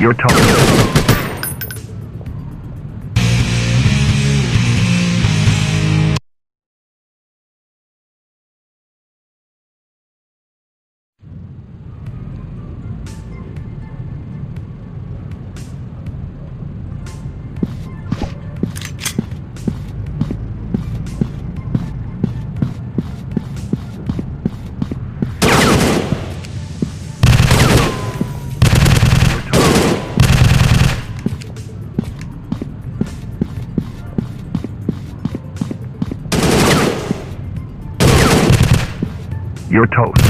Your toast. Your toast.